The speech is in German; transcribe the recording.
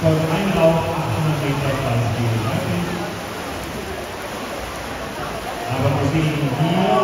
jetzt Lauf folgt ein Lauf 800 Meter Fallspiel Aber wir sehen hier,